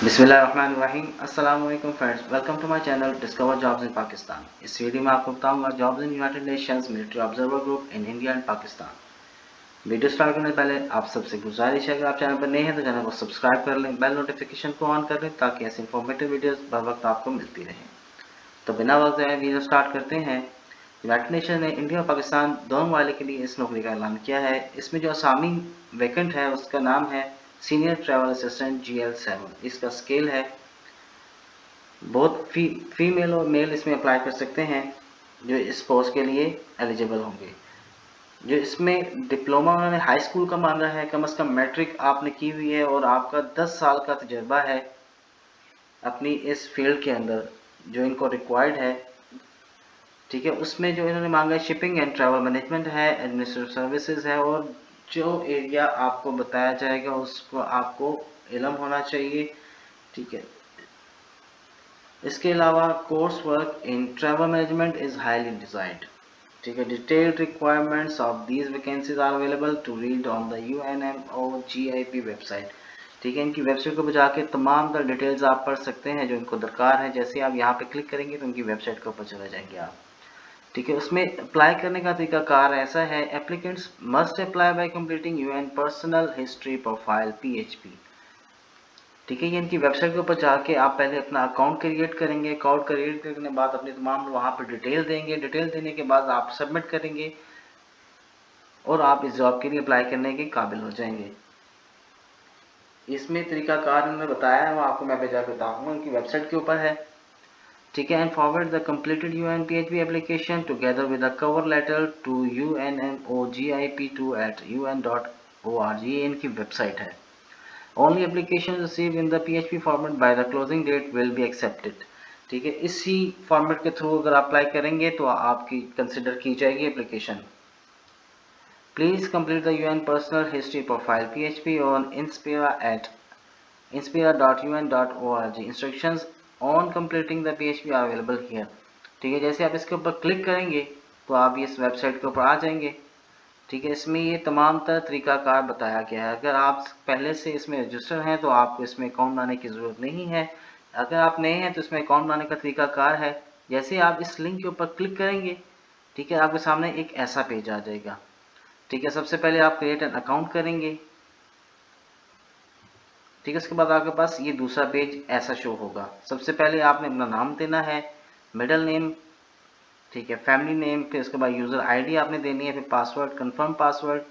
बिस्मिल्लाहिर्रहमानिर्रहीम। अस्सलाम वालेकुम friends, welcome to my channel discover jobs in Pakistan. इस वीडियो में आपको बताऊँगा jobs in United Nations, military observer group in India and Pakistan. Video start करने से पहले आप सबसे गुजारिश है, अगर आप चैनल पर नए हैं तो चैनल को सब्सक्राइब कर लें, बेल नोटिफिकेशन को ऑन कर लें, ताकि ऐसी इंफॉर्मेटिव वीडियोस बर वक्त आपको मिलती रहें। तो बिना वक्त वीडियो स्टार्ट करते हैं। यूनाइटेड नेशन ने इंडिया और पाकिस्तान दोनों वाले के लिए इस नौकरी का ऐलान किया है। इसमें जो असामी वैकेंट है, उसका नाम है senior travel assistant G L seven इसका स्केल है। बहुत फ़ी फीमेल और मेल इसमें अप्लाई कर सकते हैं, जो इस पोस्ट के लिए एलिजिबल होंगे। जो इसमें डिप्लोमा उन्होंने हाई स्कूल का मांगा है, कम अज़ कम मैट्रिक आपने की हुई है और आपका 10 साल का तजर्बा है अपनी इस फ़ील्ड के अंदर, जो इनको रिक्वायर्ड है। ठीक है, उसमें जो इन्होंने मांगा है शिपिंग एंड ट्रैवल मैनेजमेंट है एडमिनिस्ट्रेटिव सर्विसेज़ है और जो एरिया आपको बताया जाएगा, उसको आपको इलम होना चाहिए, ठीक है। इसके अलावा course work in travel management is highly desired ठीक है। Detailed requirements of these vacancies are available to read on the U N M O G I P website ठीक है। इनकी वेबसाइट को बजा के तमाम डिटेल्स आप पढ़ सकते हैं, जो इनको दरकार है। जैसे आप यहाँ पे क्लिक करेंगे तो इनकी वेबसाइट के ऊपर चले जाएँगे आप। ठीक है, उसमें अप्लाई करने का तरीका कार ऐसा है applicants must apply by completing UN personal history profile PHP ठीक है, ये इनकी वेबसाइट के ऊपर जाके आप पहले अपना अकाउंट क्रिएट करेंगे अकाउंट क्रिएट करने के बाद अपनी तमाम वहाँ पर डिटेल देंगे डिटेल देने के बाद आप सबमिट करेंगे और आप इस जॉब के लिए अप्लाई करने के काबिल हो जाएँगे। इसमें तरीकाकार उन्होंने बताया है, वो आपको मैं भेजा बताऊँगा उनकी वेबसाइट के ऊपर है। ठीक है and forward the completed U N P H B application together with cover letter to U N M O G I P to at U N dot O R G इनकी website है। Only application receive in the P H P format by the closing date will be accepted ठीक है, इसी format के through अगर apply करेंगे तो आपकी कंसिडर की जाएगी application please complete the U N personal history profile P H P on Inspira at Inspira dot U N dot O R G instruction on completing the P H P available here ठीक है, जैसे आप इसके ऊपर click करेंगे तो आप इस वेबसाइट के ऊपर आ जाएँगे। ठीक है, इसमें ये तमाम तर तरीकाकार बताया गया है। अगर आप पहले से इसमें रजिस्टर हैं तो आपको इसमें अकाउंट बनाने की ज़रूरत नहीं है। अगर आप नए हैं तो इसमें अकाउंट बनाने का तरीकाकार है। जैसे आप इस लिंक के ऊपर क्लिक करेंगे, ठीक है, आपके सामने एक ऐसा पेज आ जाएगा। ठीक है, सबसे पहले आप क्रिएट एन अकाउंट करेंगे। ठीक है, उसके बाद आपके पास ये दूसरा पेज ऐसा शो होगा। सबसे पहले आपने अपना नाम देना है मिडल नेम ठीक है फैमिली नेम फिर उसके बाद यूज़र आईडी आपने देनी है, फिर पासवर्ड कंफर्म पासवर्ड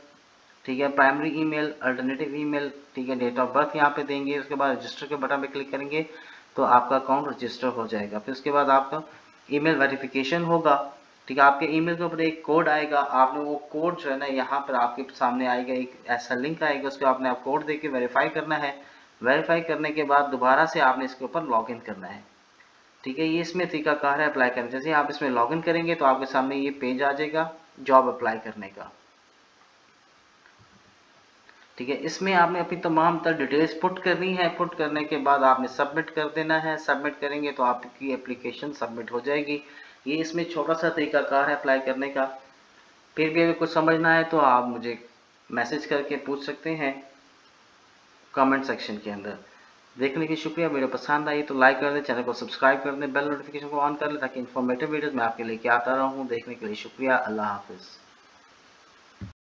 ठीक है प्राइमरी ईमेल अल्टरनेटिव ईमेल ठीक है डेट ऑफ़ बर्थ यहाँ पे देंगे, उसके बाद रजिस्टर के बटन पे क्लिक करेंगे तो आपका अकाउंट रजिस्टर हो जाएगा। फिर उसके बाद आपका ईमेल वेरिफिकेशन होगा, ठीक है, आपके ईमेल के ऊपर एक कोड आएगा, आपने वो कोड जो है ना, यहाँ पर आपके सामने आएगा, एक ऐसा लिंक आएगा, उसको आपने आप कोड दे के वेरीफाई करना है वेरीफाई करने के बाद दोबारा से आपने इसके ऊपर लॉगिन करना है। ठीक है, ये इसमें तरीका तरीकाकार है अप्लाई करने। जैसे आप इसमें लॉगिन करेंगे तो आपके सामने ये पेज आ जाएगा जॉब अप्लाई करने का। ठीक है, इसमें आपने अपनी तमाम तर डिटेल्स पुट करनी है। पुट करने के बाद आपने सबमिट कर देना है। सबमिट करेंगे तो आपकी एप्लीकेशन सबमिट हो जाएगी। ये इसमें छोटा सा तरीका तरीकाकार है अप्लाई करने का। फिर भी अगर कुछ समझना है तो आप मुझे मैसेज करके पूछ सकते हैं। कमेंट सेक्शन के अंदर। देखने की शुक्रिया। वीडियो पसंद आई तो लाइक कर दें चैनल को सब्सक्राइब कर दें बेल नोटिफिकेशन को ऑन कर लें ताकि इन्फॉर्मेटिव वीडियोस मैं आपके लेके आता रहूँ। देखने के लिए शुक्रिया। अल्लाह हाफिज़।